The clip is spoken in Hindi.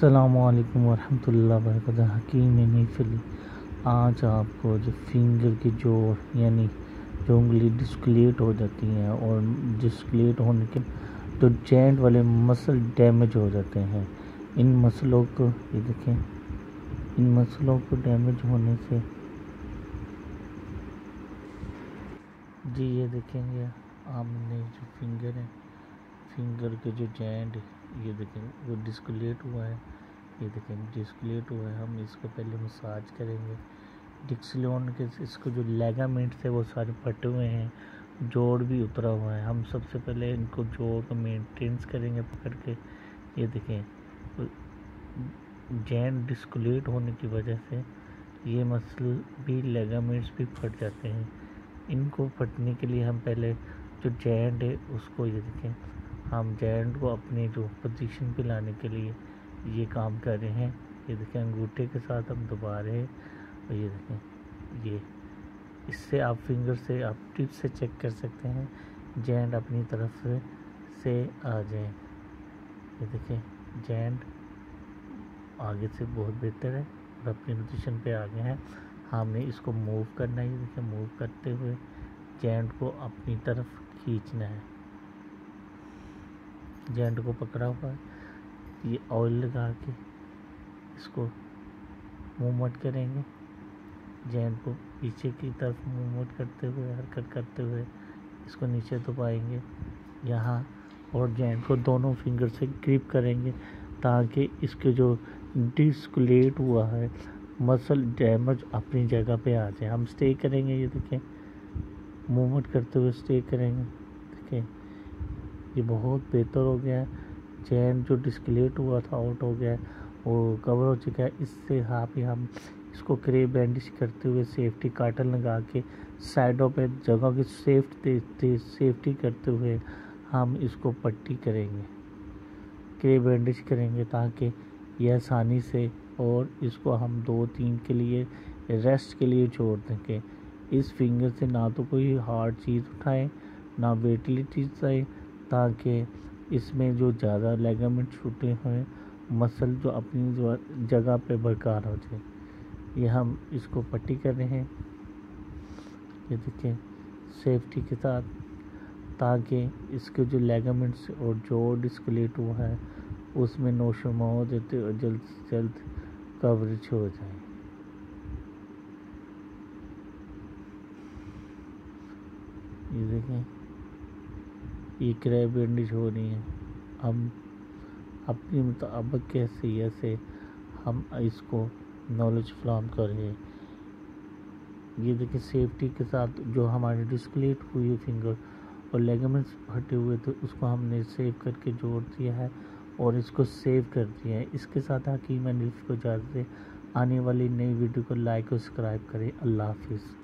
असलकम वरहमल वरक हकीम नफिल आज आपको जो फिंगर की जोड़, यानी जो उंगली डिस्कलेट हो जाती हैं और डिस्कलेट होने के जो जॉइंट वाले मसल डैमेज हो जाते हैं, इन मसलों को, ये देखें, इन मसलों को डैमेज होने से जी, ये देखेंगे, आपने जो फिंगर है फिंगर के जो जॉइंट ये देखें वो डिस्कुलेट हुआ है, ये देखें डिस्कुलेट हुआ है, हम इसको पहले मसाज करेंगे। डिक्सलोन के इसको जो लेगामेंट्स है वो सारे फटे हुए हैं, जोड़ भी उतरा हुआ है। हम सबसे पहले इनको जोड़ को मेंटेनेंस करेंगे पकड़ के। ये देखें, जैन डिस्कुलेट होने की वजह से ये मसल भी लेगामेंट्स भी फट जाते हैं। इनको फटने के लिए हम पहले जो जैंड है, उसको ये देखें हम जैंड को अपने जो पोजीशन पे लाने के लिए ये काम कर रहे हैं। ये देखें, अंगूठे के साथ हम दबा रहे हैं और ये देखें, ये इससे आप फिंगर से, आप टिप से चेक कर सकते हैं। जैंड अपनी तरफ़ से आ जाए। ये देखें जैंड आगे से बहुत बेहतर है और अपनी पोजीशन पे आ गए हैं। हमें इसको मूव करना है। ये देखें मूव करते हुए जैंड को अपनी तरफ़ खींचना है। जैंड को पकड़ा हुआ है। ये ऑयल लगा के इसको मूवमेंट करेंगे। जेंट को पीछे की तरफ़ मूवमेंट करते हुए, हरकत करते हुए इसको नीचे दबाएँगे। यहाँ और जैंड को दोनों फिंगर से ग्रिप करेंगे ताकि इसके जो डिस्कुलेट हुआ है मसल डैमेज अपनी जगह पे आ जाए। हम स्टे करेंगे, ये देखें। मूवमेंट करते हुए स्टे करेंगे, देखें। ये बहुत बेहतर हो गया है। चैन जो डिस्कलेट हुआ था, आउट हो गया है। वो कवर हो चुका है। इससे यहाँ पे हम इसको क्रे बैंडिश करते हुए सेफ्टी काटन लगा के साइडों पे जगह की सेफ्टी सेफ्टी करते हुए हम इसको पट्टी करेंगे। क्रे बैंडिश करेंगे ताकि ये आसानी से और इसको हम दो तीन के लिए रेस्ट के लिए छोड़ देंगे। इस फिंगर से ना तो कोई हार्ड चीज़ उठाए, ना वेटली चीज़ आए ताकि इसमें जो ज़्यादा लेगामेंट छूटे हुए मसल जो अपनी जो जगह पे बरकरार हो जाए। ये हम इसको पट्टी कर रहे हैं। ये देखें सेफ्टी के साथ, ताकि इसके जो लेगामेंट्स और जो डिस्कलेट हुआ है, उसमें नोशुमा हो जाते और जल्द से जल्द कवरेज हो जाए। ये देखें ये क्रैप बैंडेज हो रही है। हम अपनी मुताबिक के सैया से हम इसको नॉलेज फ्राम करें। ये देखिए सेफ्टी के साथ जो हमारी डिस्कलेट हुई फिंगर और लेगमेंट्स फटे हुए थे उसको हमने सेव करके जोड़ दिया है और इसको सेव कर दिया है। इसके साथ हकीम निल्फ को इजाज़त आने वाली नई वीडियो को लाइक और सब्सक्राइब करें। अल्लाह हाफिज़।